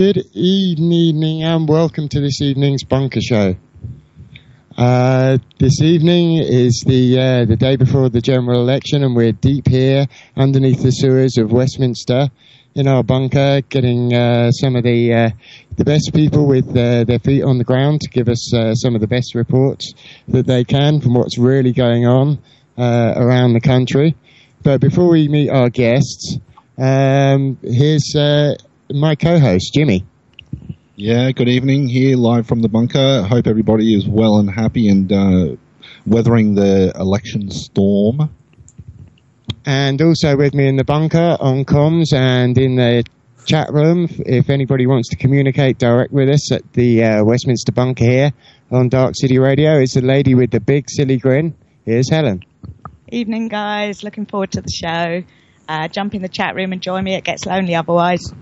Good evening and welcome to this evening's Bunker Show. Uh, this evening is the uh, the day before the general election, and we're deep here underneath the sewers of Westminster in our bunker, getting uh, some of the uh, the best people with uh, their feet on the ground to give us uh, some of the best reports that they can from what's really going on around the country. But before we meet our guests, um, here's my co-host Jimmy. Yeah, good evening. Here live from the bunker. Hope everybody is well and happy and uh, weathering the election storm. And also with me in the bunker on comms and in the chat room, if anybody wants to communicate direct with us at the uh, Westminster bunker here on Dark City Radio, is the lady with the big silly grin. Here's Helen. Evening, guys. Looking forward to the show. Uh, jump in the chat room and join me. It gets lonely otherwise.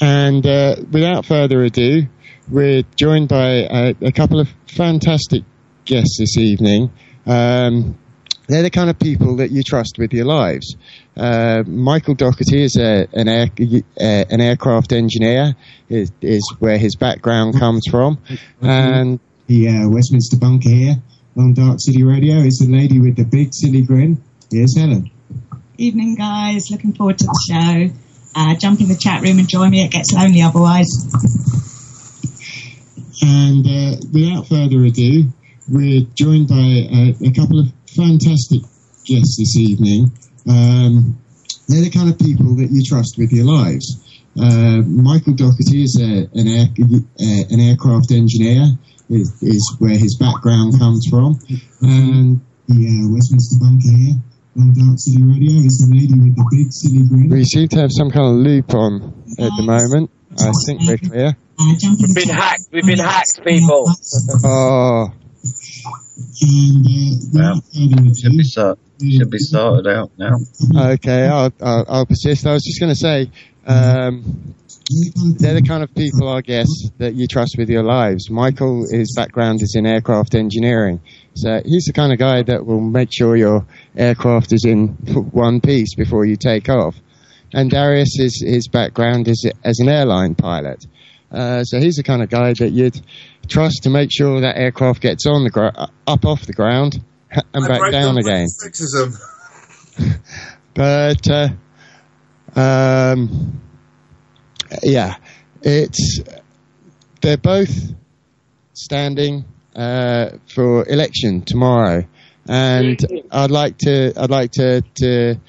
And uh, without further ado, we're joined by a, a couple of fantastic guests this evening. Um, they're the kind of people that you trust with your lives. Uh, Michael Doherty is a, an, air, uh, an aircraft engineer, is, is, where his background comes from. And the uh, Westminster bunker here on Dark City Radio is the lady with the big silly grin. Here's Helen. Evening, guys. Looking forward to the show. Uh, jump in the chat room and join me. It gets lonely otherwise. And uh, without further ado, we're joined by a, a couple of fantastic guests this evening. Um, they're the kind of people that you trust with your lives. Uh, Michael Doherty is a, an, air, uh, an aircraft engineer, is, is, where his background comes from. And the uh, Westminster bunker here on Dark City Radio is the lady with the big silly grin. We seem to have some kind of loop on at the moment. I think we're clear. We've been hacked. We've been hacked, people. Oh. Well, should be sorted. Should be sorted out now. Okay, I'll, I'll, I'll persist. I was just going to say, um, they're the kind of people, I guess, that you trust with your lives. Michael, his background is in aircraft engineering. So he's the kind of guy that will make sure your aircraft is in one piece before you take off. And Darius, is, his background is as an airline pilot. Uh, so he's the kind of guy that you'd trust to make sure that aircraft gets on the gro- up off the ground and I back down again. but uh, um, yeah, it's they're both standing uh, for election tomorrow, and I'd like to I'd like to to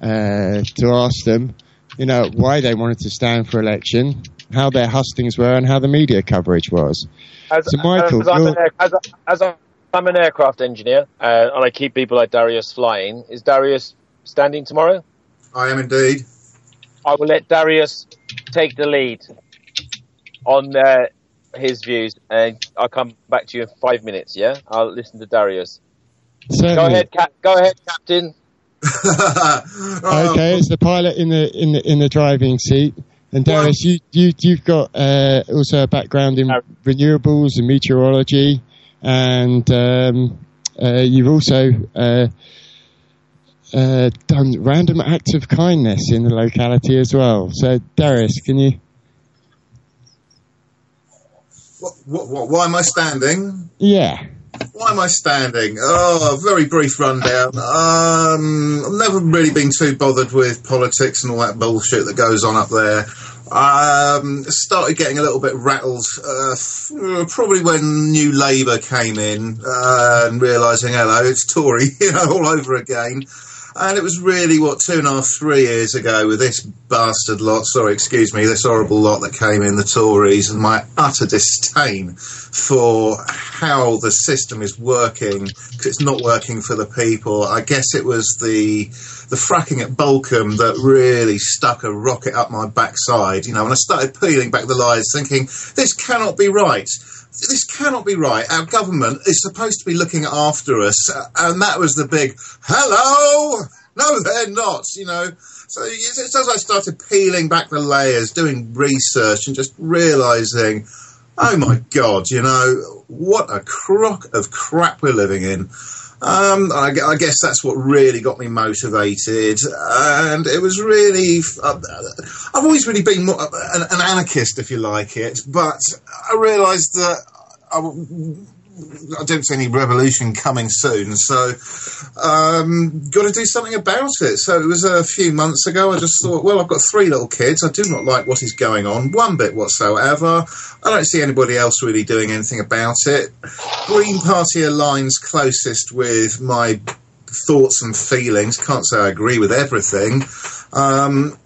uh, to ask them, you know, why they wanted to stand for election, how their hustings were, and how the media coverage was. As, so, Michael, as, I'm, an, as, as I'm an aircraft engineer uh, and I keep people like Darius flying, is Darius standing tomorrow? I am indeed. I will let Darius take the lead on uh, his views, and I'll come back to you in five minutes. Yeah, I'll listen to Darius. Certainly. Go ahead, Cap- go ahead, Captain. okay, it's the pilot in the in the in the driving seat. And Darius, you, you you've got uh, also a background in renewables and meteorology, and um, uh, you've also uh, uh done random acts of kindness in the locality as well. So, Darius, can you what, what, why am I standing? Yeah. Why am I standing? Oh, a very brief rundown. Um, I've never really been too bothered with politics and all that bullshit that goes on up there. Um, started getting a little bit rattled, uh, probably when New Labour came in uh, and realising, hello, it's Tory, you know, all over again. And it was really, what, two and a half, three years ago with this bastard lot, sorry, excuse me, this horrible lot that came in, the Tories, and my utter disdain for how the system is working, because it's not working for the people. I guess it was the the fracking at Balcombe that really stuck a rocket up my backside, you know, and I started peeling back the lies, thinking, this cannot be right this cannot be right. Our government is supposed to be looking after us, uh, and that was the big hello. No, they're not. You know. So it's as I started peeling back the layers, doing research, and just realizing, oh my God, you know, what a crock of crap we're living in. Um, I, I, guess that's what really got me motivated, and it was really. Uh, I've always really been more, an, an, anarchist, if you like it, but I realised that I, I don't see any revolution coming soon, so um, got to do something about it. So it was a few months ago. I just thought, well, I've got three little kids. I do not like what is going on one bit whatsoever. I don't see anybody else really doing anything about it. Green Party aligns closest with my thoughts and feelings. Can't say I agree with everything. Um,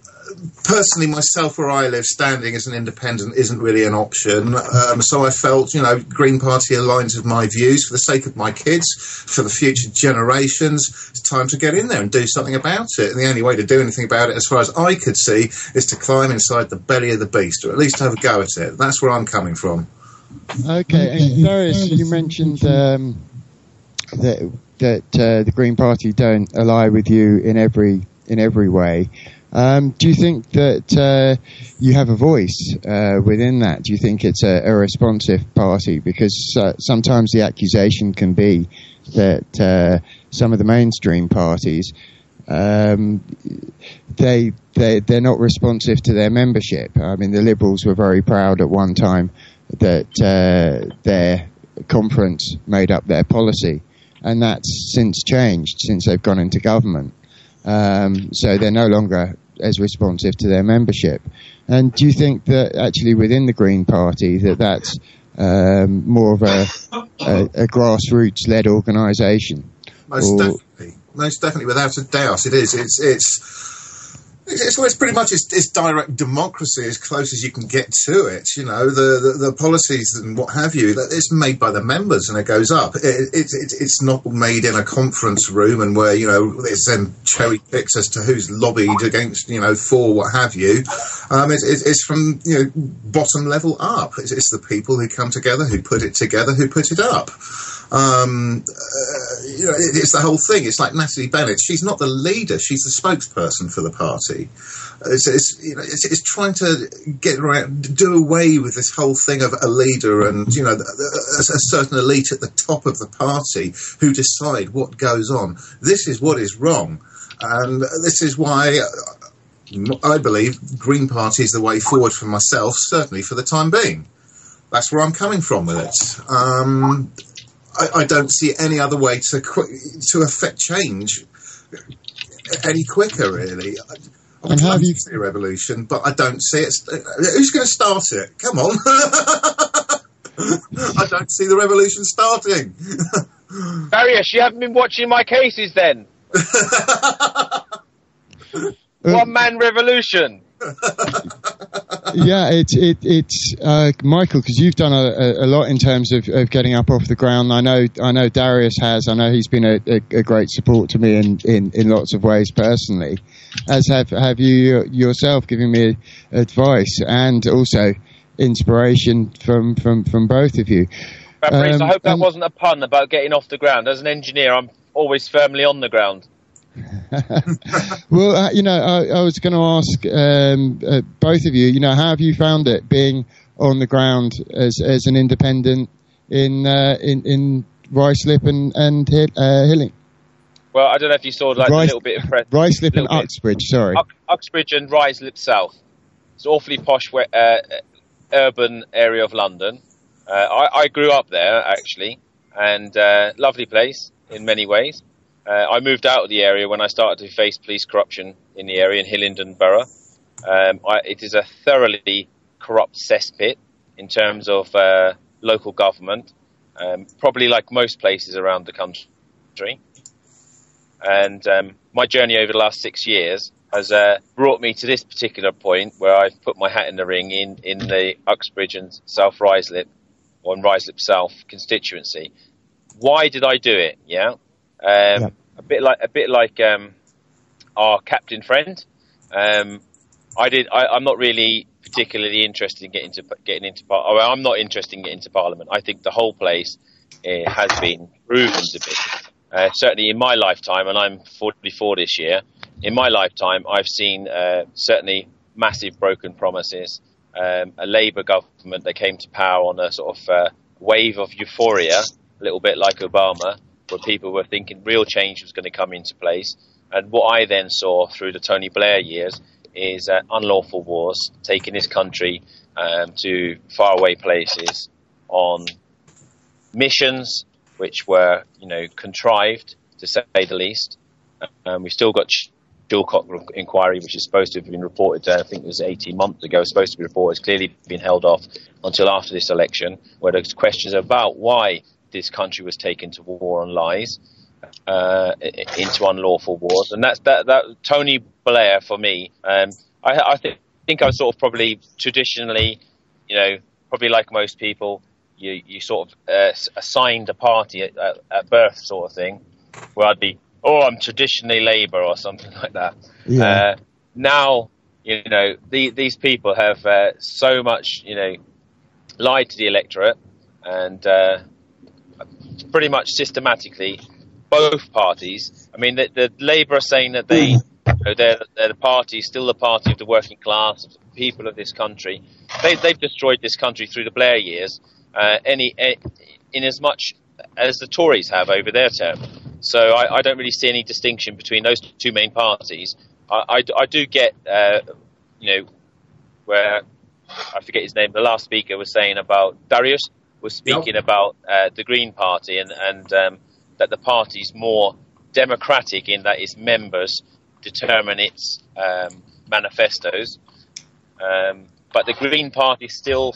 personally, myself, where I live, standing as an independent isn't really an option. Um, so I felt, you know, Green Party aligns with my views for the sake of my kids, for the future generations. It's time to get in there and do something about it. And the only way to do anything about it, as far as I could see, is to climb inside the belly of the beast, or at least have a go at it. That's where I'm coming from. Okay, and Darius, you mentioned um, that that uh, the Green Party don't ally with you in every in every way. Um, do you think that uh, you have a voice uh, within that? Do you think it's a, a responsive party? Because uh, sometimes the accusation can be that uh, some of the mainstream parties um, they they they're not responsive to their membership. I mean, the Liberals were very proud at one time that uh, their conference made up their policy, and that's since changed since they've gone into government. Um, so they're no longer as responsive to their membership. And do you think that actually within the Green Party that that's um, more of a, a, a grassroots led organisation? Most or, definitely, most definitely, without a doubt, it is. It's it's it's, it's pretty much it's, it's, direct democracy as close as you can get to it. You know, the, the, the policies and what have you, it's made by the members and it goes up. It, it, it, it's not made in a conference room and where, you know, it's then cherry picks as to who's lobbied against, you know, for what have you. Um, it's from, you know, bottom level up. It's, it's the people who come together, who put it together, who put it up. Um, uh, you know, it, it's the whole thing. It's like Natalie Bennett. She's not the leader. She's the spokesperson for the party. It's, it's you know, it's, it's, trying to get around, do away with this whole thing of a leader and you know, a, a certain elite at the top of the party who decide what goes on. This is what is wrong, and this is why. I believe Green Party is the way forward for myself, certainly for the time being. That's where I'm coming from with it. Um, I, I, don't see any other way to to affect change any quicker, really. I would love you... to see a revolution, but I don't see it. Who's going to start it? Come on. I don't see the revolution starting. Darius, you haven't been watching my cases then? One man revolution. yeah, it's it, it's uh, Michael because you've done a, a, lot in terms of, of getting up off the ground. I know I know Darius has. I know he's been a, a, a great support to me in, in, in lots of ways personally. As have have you yourself giving me advice and also inspiration from from, from both of you. Um, I hope that wasn't a pun about getting off the ground. As an engineer, I'm always firmly on the ground. well, uh, you know, I, I was going to ask um, uh, both of you. You know, how have you found it being on the ground as as an independent in uh, in in Ruislip and and uh, Hilling? Well, I don't know if you saw like Rice, a little bit of press. Ruislip and Uxbridge, sorry. Uxbridge and Ruislip South. It's an awfully posh, uh, urban area of London. Uh, I, I, grew up there actually, and lovely place in many ways. Uh, I moved out of the area when I started to face police corruption in the area in Hillingdon Borough. Um, I, it is a thoroughly corrupt cesspit in terms of uh, local government, um, probably like most places around the country. And um, my journey over the last six years has uh, brought me to this particular point where I've put my hat in the ring in, in the Uxbridge and South Ruislip, or Ruislip South constituency. Why did I do it? Yeah. Um, yeah. A bit like a bit like um, our captain friend. Um, I did. I, am not really particularly interested in getting to getting into. Par- I'm not interested in getting into Parliament. I think the whole place uh, has been proven to be. Uh, certainly in my lifetime, and I'm 44 this year. In my lifetime, I've seen uh, certainly massive broken promises, um, a Labour government that came to power on a sort of uh, wave of euphoria, a little bit like Obama, where people were thinking real change was going to come into place. And what I then saw through the Tony Blair years is uh, unlawful wars, taking this country um, to faraway places on missions which were, you know, contrived to say the least. Um, we've still got Chilcot inquiry, which is supposed to have been reported, uh, I think it was 18 months ago, supposed to be reported, it's clearly been held off until after this election, where there's questions about why this country was taken to war on lies, uh, into unlawful wars. And that's that, that Tony Blair, for me, um, I, I think, think I was sort of probably traditionally, you know, probably like most people, you, you sort of uh, assigned a party at, at, at birth, sort of thing, where I'd be oh, I'm traditionally Labour or something like that. Yeah. Uh, now, you know, the, these people have uh, so much, you know, lied to the electorate and uh, pretty much systematically both parties. I mean, the, the Labour are saying that they, you know, they're, they're, the party, still the party of the working class, of the people of this country. They, they've destroyed this country through the Blair years. Uh, any, in as much as the Tories have over their term. So I, I, don't really see any distinction between those two main parties. I, I, I do get, uh, you know, where I forget his name. The last speaker was saying about Darius was speaking about uh, the Green Party and and um, that the party is more democratic in that its members determine its um, manifestos. Um, but the Green Party still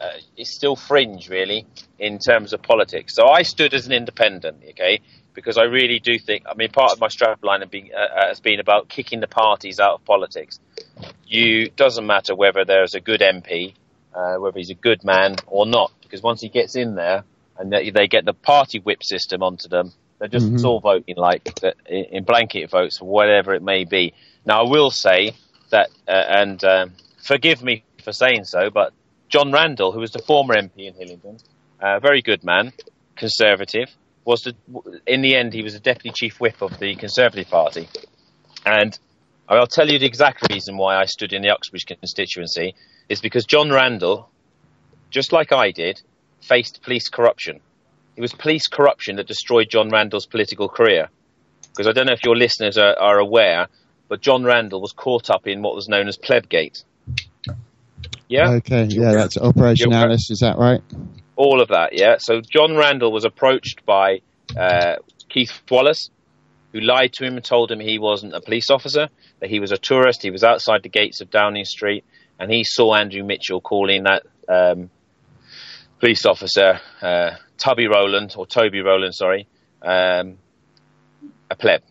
uh, is still fringe, really, in terms of politics. So I stood as an independent, okay, because I really do think. I mean, part of my strapline have been, uh, uh, has been about kicking the parties out of politics. You doesn't matter whether there's a good MP, uh, whether he's a good man or not, because once he gets in there and they, they get the party whip system onto them, they're just mm-hmm. all voting like in blanket votes for whatever it may be. Now, I will say that, uh, and um, forgive me for saying so, but John Randall, who was the former MP in Hillingdon, a uh, very good man, conservative, was the, in the end he was the deputy chief whip of the Conservative Party, and I'll tell you the exact reason why I stood in the Uxbridge constituency is because John Randall, just like I did, faced police corruption. It was police corruption that destroyed John Randall's political career. Because I don't know if your listeners are, are aware, but John Randall was caught up in what was known as Plebgate. Yeah. Okay. Yeah, that's Operation Alice. Is that right? All of that. Yeah. So John Randall was approached by uh, Keith Wallis, who lied to him and told him he wasn't a police officer, that he was a tourist. He was outside the gates of Downing Street, and he saw Andrew Mitchell calling that um, police officer uh, Tubby Rowland or Toby Rowland, sorry, um, a pleb.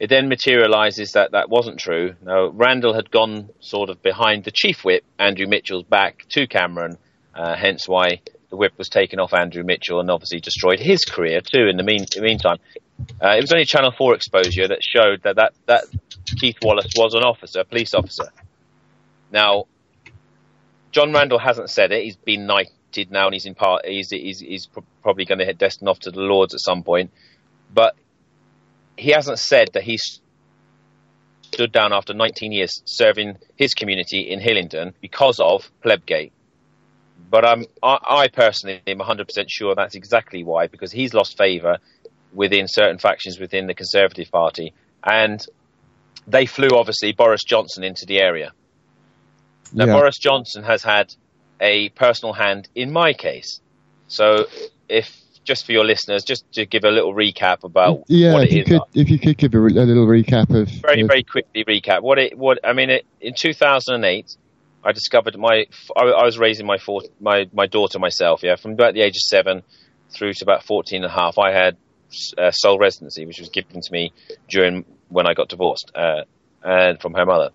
It then materialises that that wasn't true. Now, Randall had gone sort of behind the chief whip, Andrew Mitchell's back to Cameron, uh, hence why the whip was taken off Andrew Mitchell and obviously destroyed his career too in the mean, meantime. Uh, it was only Channel 4 exposure that showed that, that, that Keith Wallis was an officer, a police officer. Now, John Randall hasn't said it. He's been knighted now and he's in part, he's, he's, he's probably going to head destined off to the Lords at some point. But he hasn't said that he stood down after 19 years serving his community in Hillingdon because of Plebgate. But I, I personally am 100% sure that's exactly why, because he's lost favour within certain factions within the Conservative Party. And they flew, obviously, Boris Johnson into the area. Now, yeah. Boris Johnson has had a personal hand in my case. So if just for your listeners, just to give a little recap about yeah, what if you Could, if you could give a, a little recap of very very quickly recap. What it what I mean it, in 2008 I discovered my I, I was raising my four, my my daughter myself yeah from about the age of seven through to about 14 and a half I had uh, sole residency which was given to me during when I got divorced uh, and from her mother.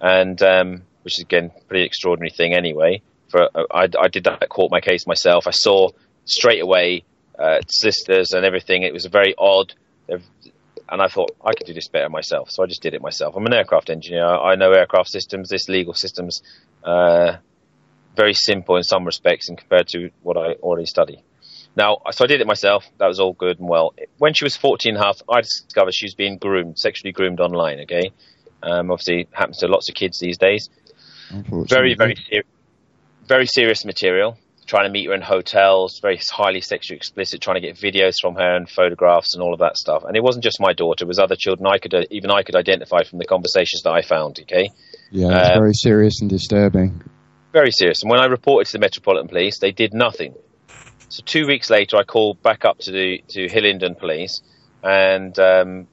And um, which is again pretty extraordinary thing anyway for uh, I, I did that court my case myself I saw straight away uh, sisters and everything. It was very odd. And I thought I could do this better myself, so I just did it myself. I'm an aircraft engineer. I know aircraft systems. This legal systems, uh, very simple in some respects, and compared to what I already study. Now, so I did it myself. That was all good and well. When she was 14 and a half, I discovered she was being groomed, sexually groomed online. Okay, um, obviously happens to lots of kids these days. Very, very serious. Very serious material. Trying to meet her in hotels, very highly sexually explicit, trying to get videos from her and photographs and all of that stuff. And it wasn't just my daughter; it was other children. I could uh, even I could identify from the conversations that I found. Okay. Yeah, it's um, very serious and disturbing. Very serious. And when I reported to the Metropolitan Police, they did nothing. So two weeks later, I called back up to the to Hillingdon Police and um,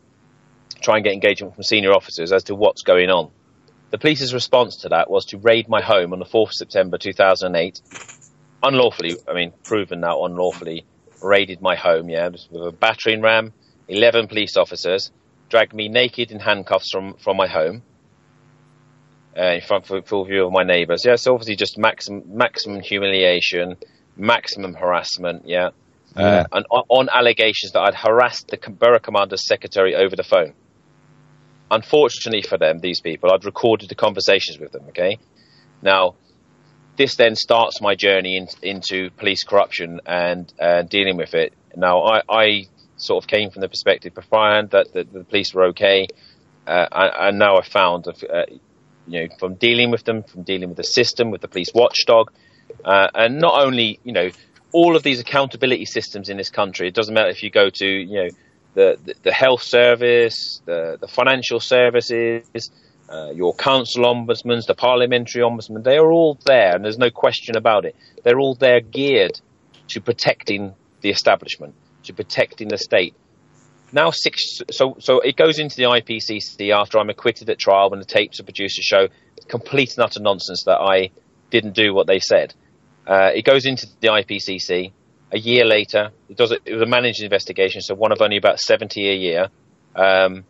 try and get engagement from senior officers as to what's going on. The police's response to that was to raid my home on the 4th of September 2008. Unlawfully, I mean, proven now unlawfully, raided my home, yeah, with a battering ram, 11 police officers, dragged me naked in handcuffs from, from my home. Uh, in front of full view of my neighbours. Yeah, so obviously just maximum maximum humiliation, maximum harassment. Yeah. Uh, and on, on, allegations that I'd harassed the borough commander's secretary over the phone. Unfortunately for them, these people, I'd recorded the conversations with them. Okay, now this then starts my journey in, into police corruption and uh, dealing with it. Now, I, I, sort of came from the perspective beforehand that the, the police were okay, uh, and, now I've found, uh, you know, from dealing with them, from dealing with the system, with the police watchdog, uh, and not only, you know, all of these accountability systems in this country. It doesn't matter if you go to, you know, the, health service, the, the financial services, uh, your council ombudsmen, the parliamentary ombudsman, they are all there, and there's no question about it. They're all there geared to protecting the establishment, to protecting the state. Now, six, so so it goes into the IPCC after I'm acquitted at trial when the tapes are produced to show complete and utter nonsense that I didn't do what they said. Uh, it goes into the IPCC. A year later, it does it, it was a managed investigation, so one of only about 70 a year. Um,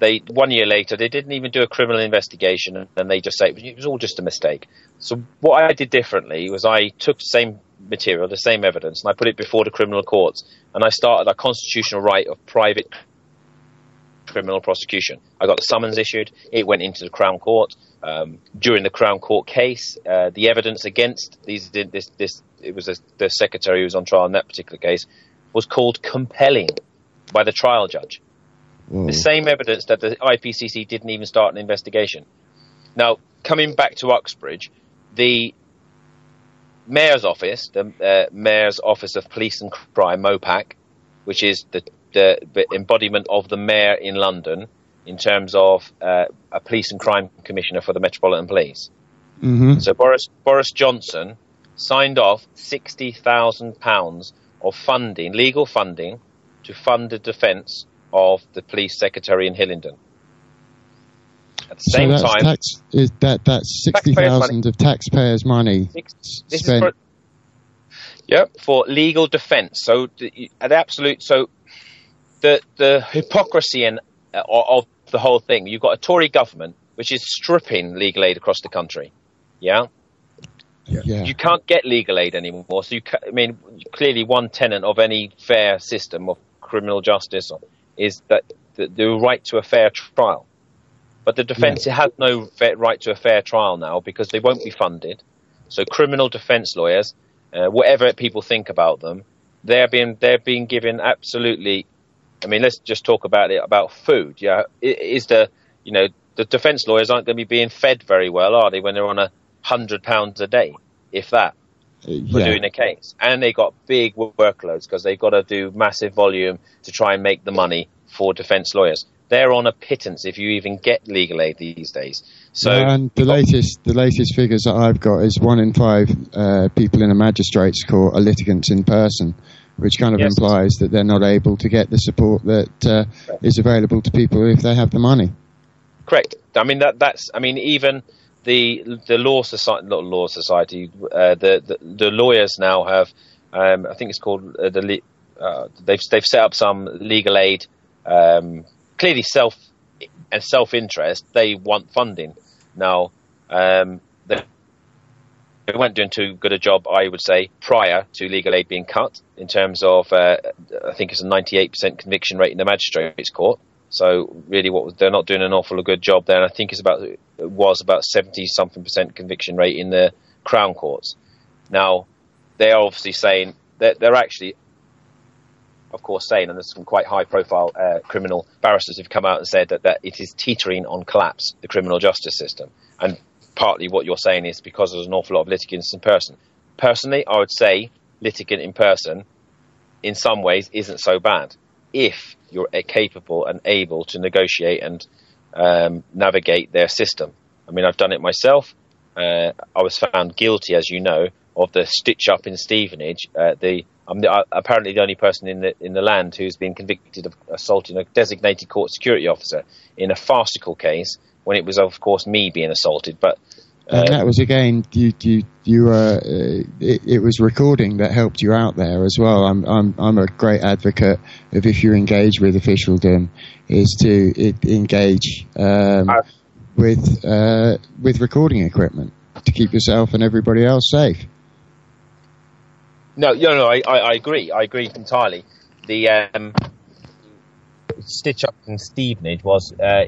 they one year later they didn't even do a criminal investigation, and they just say it was all just a mistake. So what I did differently was I took the same material, the same evidence, and I put it before the criminal courts, and I started a constitutional right of private criminal prosecution. I got the summons issued. It went into the Crown Court. Um, during the Crown Court case, uh, the evidence against these this this it was a, the secretary who was on trial in that particular case was called compelling by the trial judge. Mm. The same evidence that the IPCC didn't even start an investigation. Now, coming back to Uxbridge, the mayor's office, the uh, mayor's office of police and crime, MOPAC, which is the, the, the embodiment of the mayor in London in terms of uh, a police and crime commissioner for the Metropolitan Police. Mm-hmm. So Boris Boris Johnson signed off sixty thousand pounds of funding, legal funding, to fund the defence of the police secretary in Hillingdon. At the same so time, tax, is that that's sixty thousand of taxpayers' money spent. For, yeah, for legal defence. So the, the absolute. So the the hypocrisy and of the whole thing. You've got a Tory government which is stripping legal aid across the country. Yeah. Yeah. You can't get legal aid anymore. So you, ca- I mean, clearly, one tenant of any fair system of criminal justice is that the, the right to a fair trial. But the defence yeah. has no right to a fair trial now because they won't be funded. So criminal defence lawyers, uh, whatever people think about them, they're being they're being given absolutely. I mean, let's just talk about it about food. Yeah, is the you know the defence lawyers aren't going to be being fed very well, are they? When they're on a hundred pounds a day, if that, for yeah. doing a case, and they got big workloads because they've got to do massive volume to try and make the money for defence lawyers. They're on a pittance if you even get legal aid these days. So, and the latest the latest figures that I've got is one in five uh, people in a magistrate's court are litigants in person, which kind of yes. implies that they're not able to get the support that uh, is available to people if they have the money. Correct. I mean that that's I mean even the the law society not law society uh, the, the, the lawyers now have um, I think it's called uh, the uh, they've they've set up some legal aid um, clearly self and self interest, they want funding. Now, um, they, weren't doing too good a job, I would say, prior to legal aid being cut. In terms of, uh, I think it's a 98% conviction rate in the magistrates' court. So really, what they're not doing an awful good job there. And I think it's about it was about 70 something percent conviction rate in the Crown courts. Now, they are obviously saying that they're actually of course, saying, and there's some quite high profile uh, criminal barristers who've come out and said that, that it is teetering on collapse, the criminal justice system. And partly what you're saying is because there's an awful lot of litigants in person. Personally, I would say litigant in person, in some ways, isn't so bad if you're capable and able to negotiate and um, navigate their system. I mean, I've done it myself. Uh, I was found guilty, as you know, of the stitch up in Stevenage. Uh, the I'm the, uh, apparently the only person in the in the land who's been convicted of assaulting a designated court security officer in a farcical case. When it was, of course, me being assaulted, but and that was again you you you uh, it, it, was recording that helped you out there as well. I'm I'm I'm a great advocate of if you engage with officialdom, is to it, engage um, with uh, with recording equipment to keep yourself and everybody else safe. No, no, no. I, I, I agree. I agree entirely. The um, stitch up in Stevenage was, uh,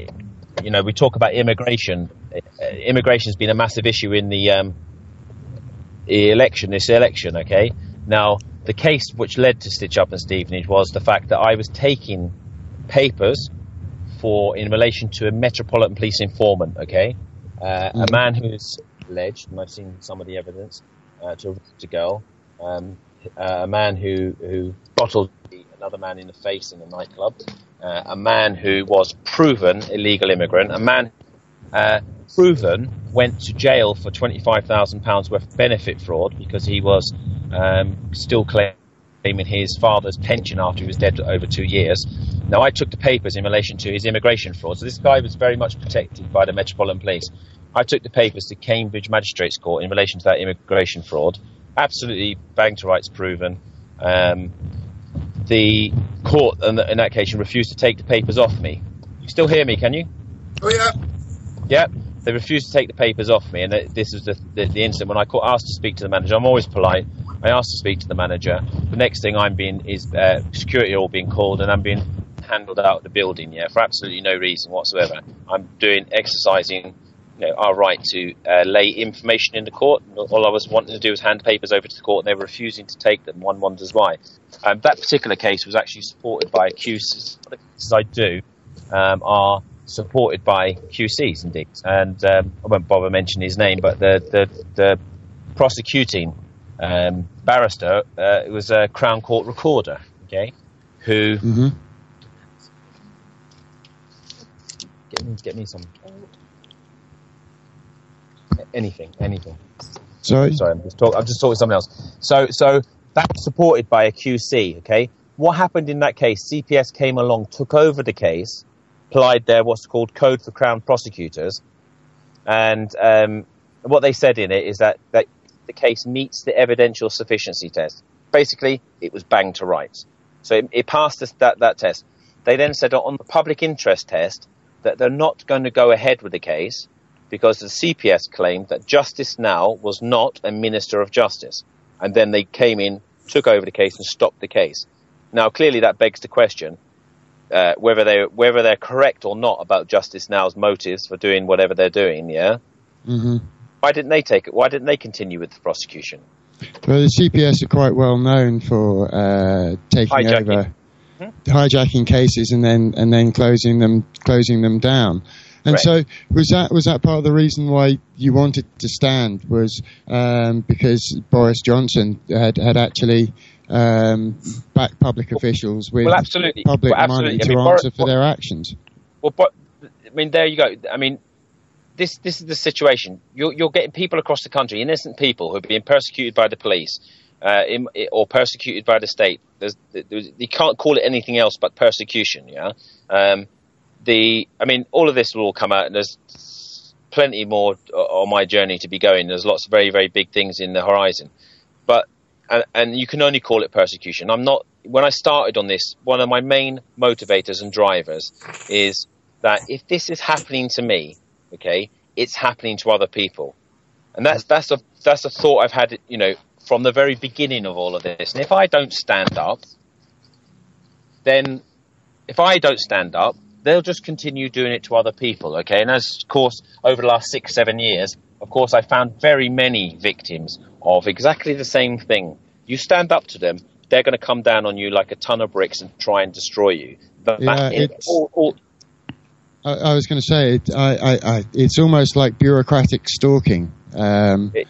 you know, we talk about immigration. Uh, immigration has been a massive issue in the um, election. This election, okay. Now, the case which led to stitch up in Stevenage was the fact that I was taking papers for in relation to a Metropolitan Police informant, okay, uh, mm-hmm. a man who's alleged, and I've seen some of the evidence, uh, to a girl um, uh, a man who, who bottled another man in the face in a nightclub, uh, a man who was proven illegal immigrant, a man uh, proven went to jail for £25,000 worth of benefit fraud because he was um, still claiming his father's pension after he was dead over two years. Now, I took the papers in relation to his immigration fraud. So this guy was very much protected by the Metropolitan Police. I took the papers to Cambridge Magistrates Court in relation to that immigration fraud absolutely bang to rights proven. Um, the court, in, in that case, refused to take the papers off me. You still hear me? Can you? Oh yeah. Yeah. They refused to take the papers off me, and this was the, the, the incident when I asked to speak to the manager. I'm always polite. I asked to speak to the manager. The next thing I'm being is uh, security all being called, and I'm being handled out of the building. Yeah, for absolutely no reason whatsoever. I'm doing exercising you know, our right to uh, lay information in the court. All I was wanting to do was hand papers over to the court, and they were refusing to take them. One wonders why. Um, that particular case was actually supported by QCs. The cases I do um, are supported by QCs, indeed. And um, I won't bother mentioning his name, but the the, the prosecuting um, barrister uh, was a Crown Court recorder. Okay, who. Mm-hmm. Get me, get me some anything, anything. Sorry, sorry, I'm just talking. I'm just talking to someone else. So, so that's supported by a QC. Okay, what happened in that case? CPS came along, took over the case, applied their what's called Code for Crown Prosecutors, and um, what they said in it is that that the case meets the evidential sufficiency test. Basically, it was banged to rights. So it, it passed this, that that test. They then said on the public interest test that they're not going to go ahead with the case because the CPS claimed that Justice Now was not a Minister of Justice. And then they came in, took over the case, and stopped the case. Now, clearly, that begs the question uh, whether, they, whether they're correct or not about Justice Now's motives for doing whatever they're doing, yeah? Mm-hmm. Why didn't they take it? Why didn't they continue with the prosecution? Well, the CPS are quite well known for uh, taking hijacking. over, hmm? hijacking cases and then and then closing them closing them down. And so was that was that part of the reason why you wanted to stand was um, because Boris Johnson had had actually um, backed public officials with well, absolutely. public well, absolutely. money to I mean, answer Boris, for their actions. Well, but I mean, there you go. I mean, this this is the situation. You're, you're getting people across the country, innocent people who are being persecuted by the police. Uh, in, or persecuted by the state. There's, there's, you can't call it anything else but persecution. Yeah, um, the, I mean, all of this will all come out, and there's plenty more on my journey to be going. There's lots of very, very big things in the horizon, but and, and you can only call it persecution. I'm not. When I started on this, one of my main motivators and drivers is that if this is happening to me, okay, it's happening to other people, and that's that's a that's a thought I've had, you know, from the very beginning of all of this. And if I don't stand up, then if I don't stand up, they'll just continue doing it to other people, okay? And as, of course, over the last six, seven years, of course, I found very many victims of exactly the same thing. You stand up to them, they're going to come down on you like a ton of bricks and try and destroy you. But yeah, it's, all, all, I, I was going to say, it, I, I, it's almost like bureaucratic stalking. Um, it,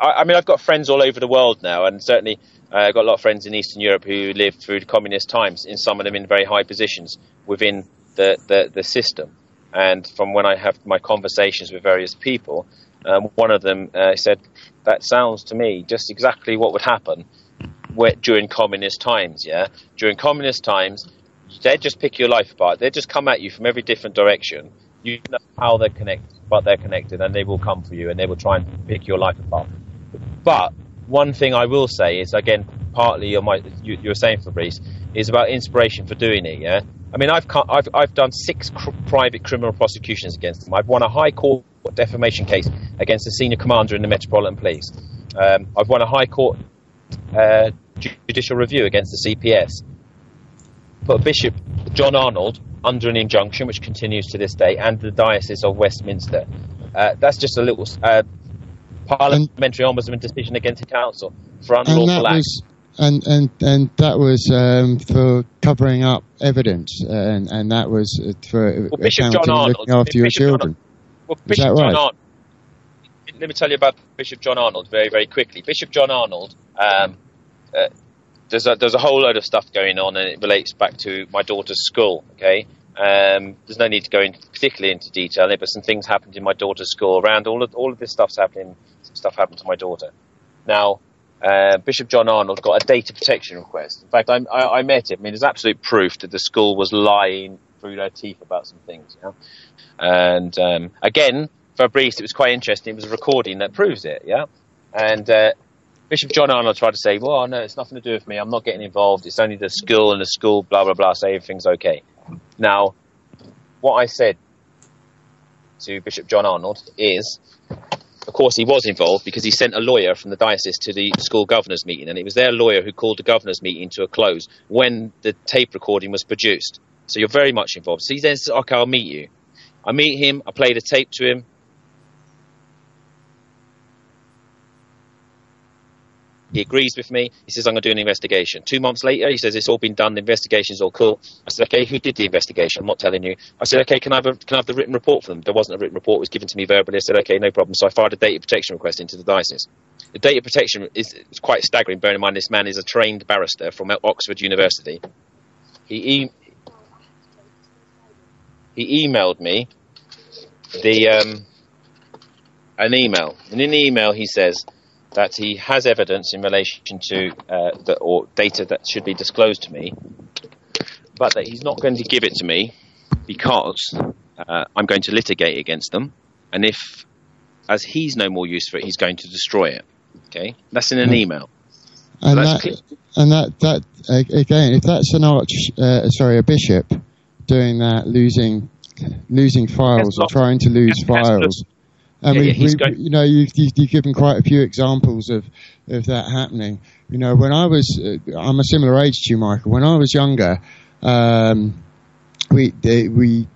I, mean, I've got friends all over the world now, and certainly uh, I've got a lot of friends in Eastern Europe who lived through the communist times, in some of them in very high positions within the, the, the system. And from when I have my conversations with various people, um, one of them uh, said, That sounds to me just exactly what would happen during communist times. Yeah, During communist times, they'd just pick your life apart. They'd just come at you from every different direction. You know how they're connected, but they're connected, and they will come for you and they will try and pick your life apart. But one thing I will say is, again, partly my, you, you were saying, Fabrice, is about inspiration for doing it. Yeah, I mean, I've I've, I've done six cr- private criminal prosecutions against them. I've won a high court defamation case against a senior commander in the Metropolitan Police. Um, I've won a high court uh, judicial review against the CPS. Put Bishop John Arnold under an injunction, which continues to this day, and the Diocese of Westminster. Uh, that's just a little uh, parliamentary and, ombudsman decision against the council for unlawful acts and and and that was um, for covering up evidence, and and that was for well, Bishop John Arnold, looking after Bishop your children. John, well, Bishop John right? Arnold, let me tell you about Bishop John Arnold very very quickly. Bishop John Arnold. Um, uh, there's a, there's a whole load of stuff going on, and it relates back to my daughter's school. Okay, um, there's no need to go into particularly into detail, but some things happened in my daughter's school around all of all of this stuff's happening. Some stuff happened to my daughter. Now, uh, Bishop John Arnold got a data protection request. In fact, I, I, I, met him. I mean, there's absolute proof that the school was lying through their teeth about some things. Yeah? And um, again, Fabrice, it was quite interesting. It was a recording that proves it. Yeah, and uh, Bishop John Arnold tried to say, "Well, no, it's nothing to do with me. I'm not getting involved. It's only the school and the school, blah blah blah. Say everything's okay." Now, what I said to Bishop John Arnold is of course, he was involved because he sent a lawyer from the diocese to the school governors meeting, and it was their lawyer who called the governors meeting to a close when the tape recording was produced. So you're very much involved. So he says, "Okay, I'll meet you." I meet him. I play the tape to him. He agrees with me. He says, I'm going to do an investigation. Two months later, he says, It's all been done. The investigation's all cool. I said, Okay, who did the investigation? I'm not telling you. I said, Okay, can I have, a, can I have the written report for them? There wasn't a written report. It was given to me verbally. I said, Okay, no problem. So I filed a data protection request into the diocese. The data protection is, is quite staggering, bearing in mind this man is a trained barrister from Oxford University. He, e- he emailed me the um, an email. And in the email, he says, that he has evidence in relation to uh, the, or data that should be disclosed to me, but that he's not going to give it to me because uh, I'm going to litigate against them, and if, as he's no more use for it, he's going to destroy it. Okay, that's in an email. And so that, and that, that again, if that's an arch, uh, sorry, a bishop doing that, losing, losing files or trying to lose files. And yeah, we, we you know, you've, you've, given quite a few examples of, of that happening. You know, when I was, uh, I'm a similar age to you, Michael. When I was younger, um, we, they, we,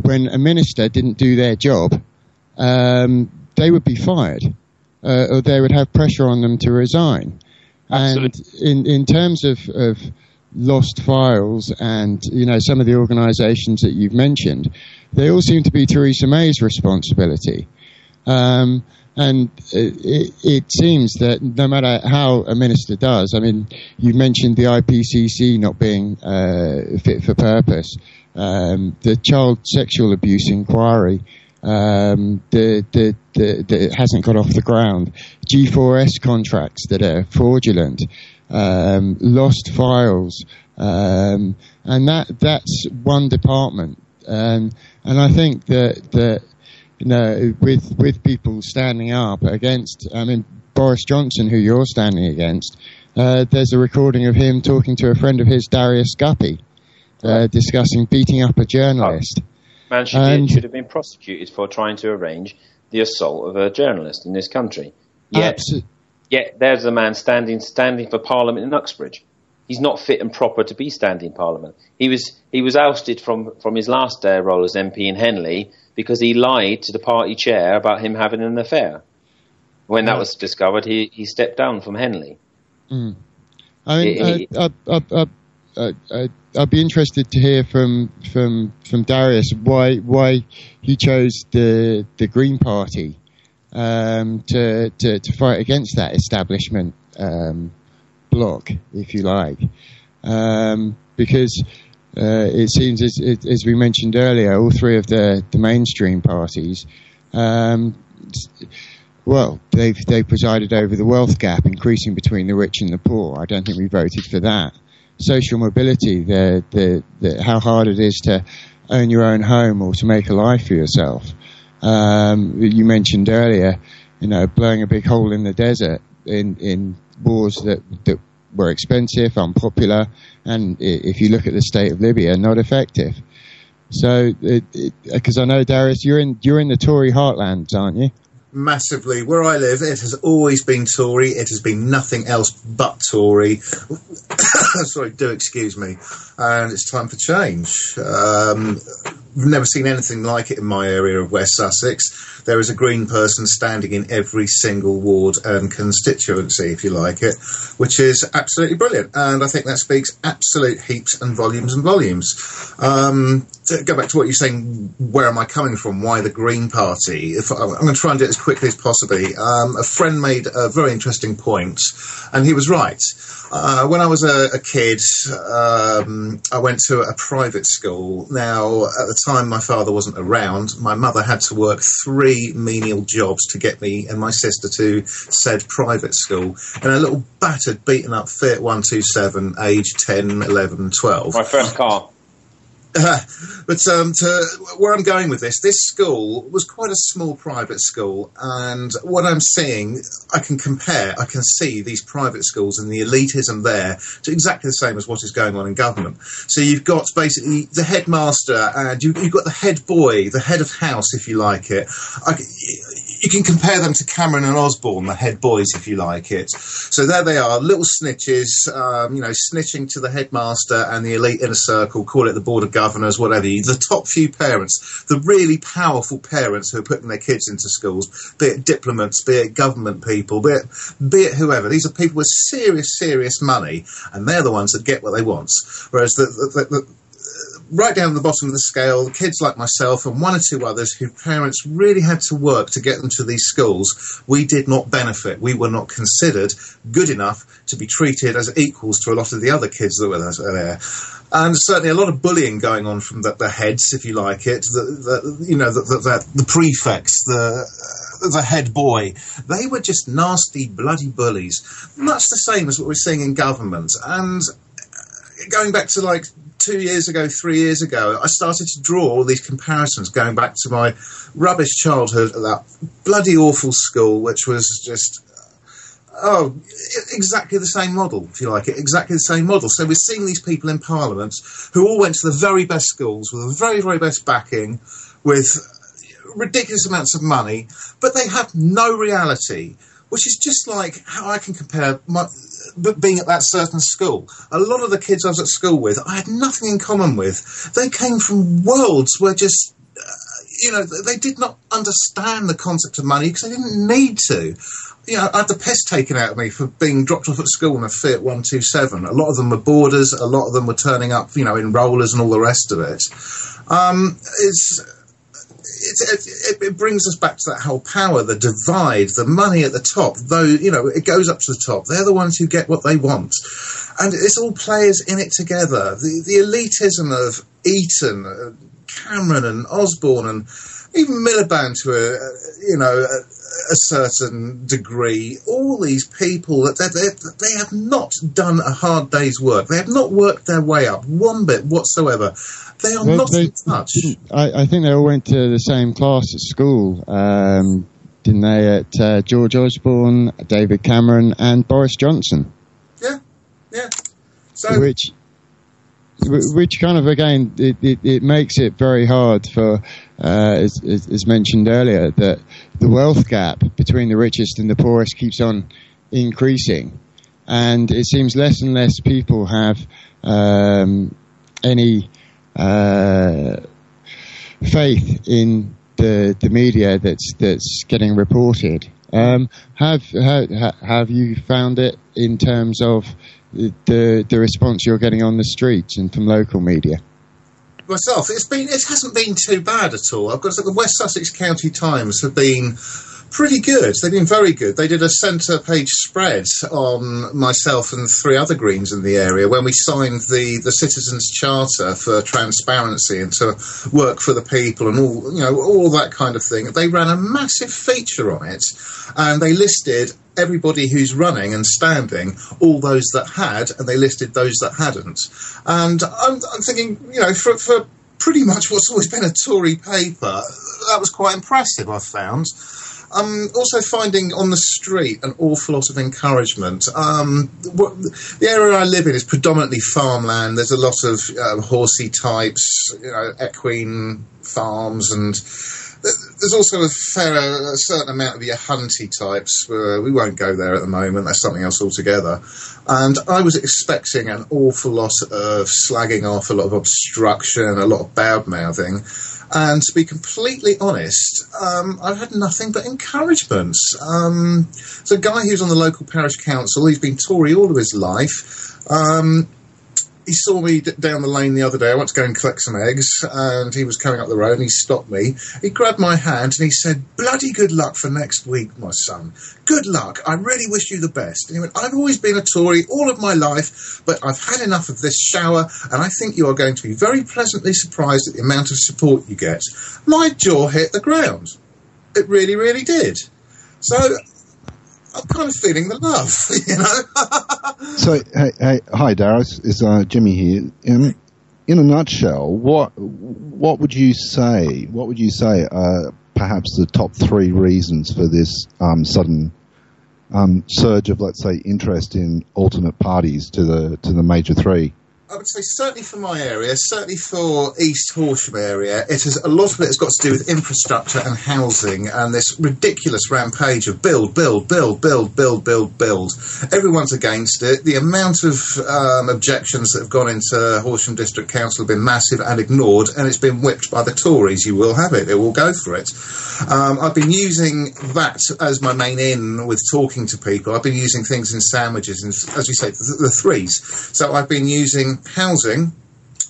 when a minister didn't do their job, um, they would be fired, uh, or they would have pressure on them to resign. Absolutely. And in, in terms of, of lost files and, you know, some of the organisations that you've mentioned, they all seem to be Theresa May's responsibility. Um, and it, it, seems that no matter how a minister does, I mean, you mentioned the IPCC not being uh, fit for purpose, um, the child sexual abuse inquiry, um, the, the, hasn't got off the ground, G4S contracts that are fraudulent, um, lost files, um, and that that's one department. Um, and I think that that you know, with with people standing up against, I mean, Boris Johnson, who you're standing against. Uh, there's a recording of him talking to a friend of his, Darius Guppy, uh, discussing beating up a journalist. Man should, and, should have been prosecuted for trying to arrange the assault of a journalist in this country. Yet, yet there's a man standing standing for Parliament in Uxbridge. He's not fit and proper to be standing in Parliament. He was he was ousted from, from his last uh, role as MP in Henley because he lied to the party chair about him having an affair. When that was discovered, he, he stepped down from Henley. Mm. I mean, uh, uh, uh, I'd be interested to hear from from from Darius why why he chose the the Green Party um, to, to to fight against that establishment um, block, if you like, um, because. Uh, it seems, as, as, we mentioned earlier, all three of the, the mainstream parties um, well, they've they presided over the wealth gap increasing between the rich and the poor. I don't think we voted for that. Social mobility, the, the, the how hard it is to own your own home or to make a life for yourself. Um, you mentioned earlier, you know, blowing a big hole in the desert in in wars that that were expensive, unpopular, and if you look at the state of Libya, not effective. So, because I know Darius, you're in you're in the Tory heartlands, aren't you? massively. Where I live, it has always been Tory. It has been nothing else but Tory. Sorry, do excuse me. And it's time for change. Um, never seen anything like it in my area of West Sussex. There is a green person standing in every single ward and constituency, if you like it, which is absolutely brilliant. And I think that speaks absolute heaps and volumes and volumes. Um, to go back to what you're saying, where am I coming from? Why the Green Party? If I'm going to try and do it as quickly as possibly. Um, a friend made a very interesting point, and he was right. Uh, when I was a, a kid, um, I went to a private school. Now, at the time, my father wasn't around. My mother had to work three menial jobs to get me and my sister to said private school in a little battered, beaten up Fiat 127, age 10, 11, 12. My first car. But um, to, where I'm going with this, this school was quite a small private school, and what I'm seeing, I can compare, I can see these private schools and the elitism there to exactly the same as what is going on in government. So you've got basically the headmaster, and you, have got the head boy, the head of house, if you like it. I, you can compare them to Cameron and Osborne, the head boys, if you like it. So there they are, little snitches, um, you know, snitching to the headmaster and the elite inner circle, call it the board of governors, whatever. The top few parents, the really powerful parents who are putting their kids into schools, be it diplomats, be it government people, be it, be it whoever. These are people with serious, serious money, and they're the ones that get what they want. Whereas the, the, the, right down the bottom of the scale, the kids like myself and one or two others whose parents really had to work to get them to these schools, we did not benefit. We were not considered good enough to be treated as equals to a lot of the other kids that were there. And certainly a lot of bullying going on from the, the heads, if you like it, the, the you know, the, the, the prefects, the the head boy. They were just nasty, bloody bullies. Much the same as what we're seeing in government. And going back to like two years ago, three years ago, I started to draw all these comparisons going back to my rubbish childhood at that bloody awful school, which was just oh, exactly the same model, if you like it, exactly the same model. So we're seeing these people in Parliament who all went to the very best schools with the very, very best backing, with ridiculous amounts of money, but they have no reality, which is just like how I can compare my, being at that certain school, a lot of the kids I was at school with, I had nothing in common with. They came from worlds where just, uh, you know, they did not understand the concept of money because they didn't need to. You know, I had the piss taken out of me for being dropped off at school in a Fiat 127. A lot of them were boarders, a lot of them were turning up, you know, in rollers and all the rest of it. Um, it's it, it, it, brings us back to that whole power, the divide, the money at the top. Though you know it goes up to the top, they're the ones who get what they want, and it's all players in it together. The the elitism of Eton, uh, Cameron, and Osborne, and even Miliband to a you know a, a certain degree. All these people that they, they have not done a hard day's work. They have not worked their way up one bit whatsoever. They are well, not they, in touch. I, I, think they all went to the same class at school. Um, didn't they? At uh, George Osborne, David Cameron, and Boris Johnson. Yeah, yeah. So which which kind of again it, it, it, makes it very hard for uh, as, as, mentioned earlier that the wealth gap between the richest and the poorest keeps on increasing. And it seems less and less people have um, any uh, faith in the the media that's that's getting reported. Um, have, have have you found it in terms of the the response you're getting on the streets and from local media? Myself, it's been it hasn't been too bad at all. I've got to say the West Sussex County Times have been pretty good. They've been very good. They did a centre page spread on myself and three other Greens in the area when we signed the, the Citizens Charter for transparency and to work for the people and all you know all that kind of thing. They ran a massive feature on it, and they listed everybody who's running and standing, all those that had, and they listed those that hadn't. And I'm, I'm thinking, you know, for, for pretty much what's always been a Tory paper, that was quite impressive. I found. I'm also finding on the street an awful lot of encouragement. Um, what, the area I live in is predominantly farmland. There's a lot of um, horsey types, you know, equine farms, and there's also a fair, a certain amount of your hunty types. we won't go there at the moment. That's something else altogether. And I was expecting an awful lot of slagging off, a lot of obstruction, a lot of bad mouthing. And to be completely honest, um, I've had nothing but encouragement. Um, so, a guy who's on the local parish council, he's been Tory all of his life. Um, he saw me d- down the lane the other day. I went to go and collect some eggs, and he was coming up the road, and he stopped me. He grabbed my hand and he said, "Bloody good luck for next week, my son. Good luck. I really wish you the best." And he went, "I've always been a Tory all of my life, but I've had enough of this shower, and I think you are going to be very pleasantly surprised at the amount of support you get." My jaw hit the ground. It really, really did. So I'm feeling the love, you know. so, hey, hey, hi, Darius. It's uh, Jimmy here. In, in a nutshell, what what would you say? What would you say? Uh, perhaps the top three reasons for this um, sudden um, surge of, let's say, interest in alternate parties to the to the major three. I would say certainly for my area, certainly for East Horsham area, it has a lot of it has got to do with infrastructure and housing and this ridiculous rampage of build, build, build, build, build, build, build. Everyone's against it. The amount of um, objections that have gone into Horsham District Council have been massive and ignored, and it's been whipped by the Tories. You will have it. It will go for it. Um, I've been using that as my main in with talking to people. I've been using things in sandwiches, and as you say, the, the threes. So I've been using housing,